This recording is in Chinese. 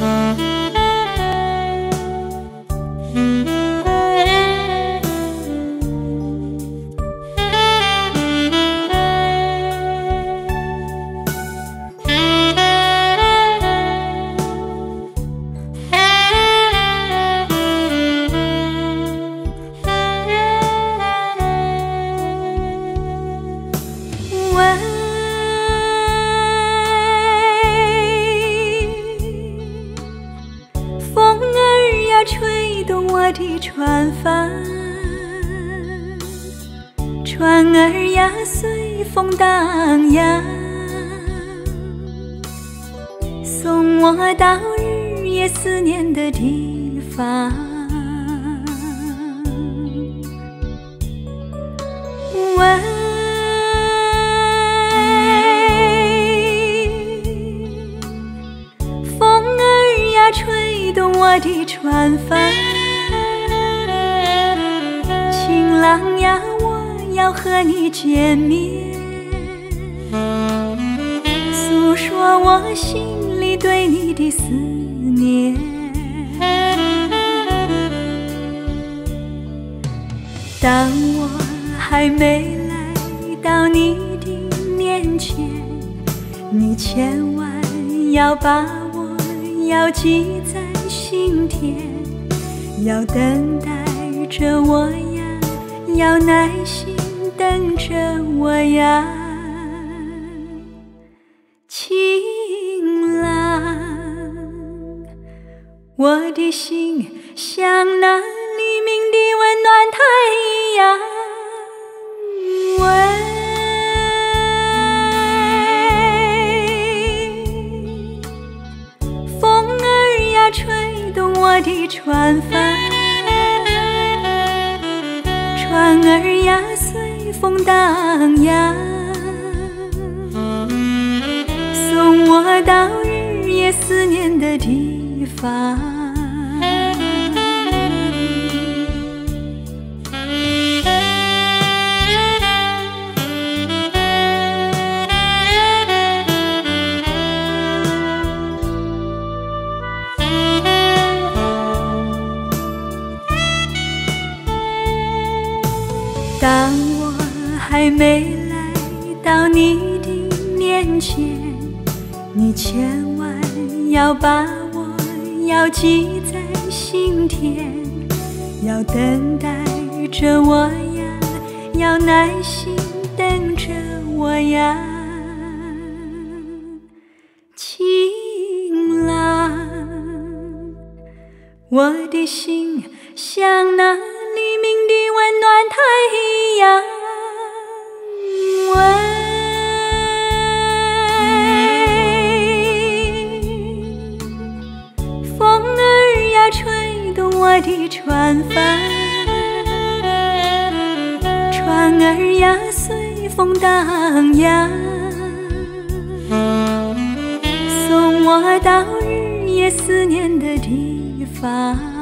我的船帆，船儿呀随风荡漾，送我到日夜思念的地方。喂，风儿呀吹动我的船帆。想呀，我要和你见面，诉说我心里对你的思念。当我还没来到你的面前，你千万要把我要记在心田，要等待着我。要耐心等着我呀，情郎，我的心像那黎明的温暖太阳。喂，风儿呀，吹动我的船帆。儿呀，随风荡漾，送我到日夜思念的地方。当我还没来到你的面前，你千万要把我要记在心田，要等待着我呀，要耐心等着我呀，情郎，我的心像那船帆，船儿呀，随风荡漾，送我到日夜思念的地方。